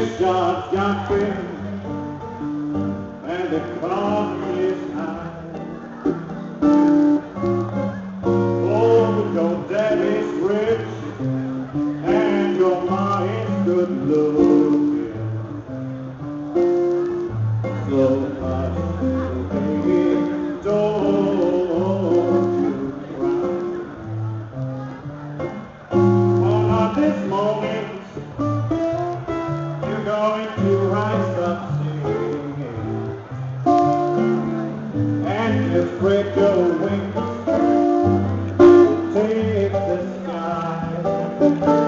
is John Johnson, and the cost is high. Oh, but your daddy's rich, and your ma is good looking. going to write something and just spread your wings, take the sky.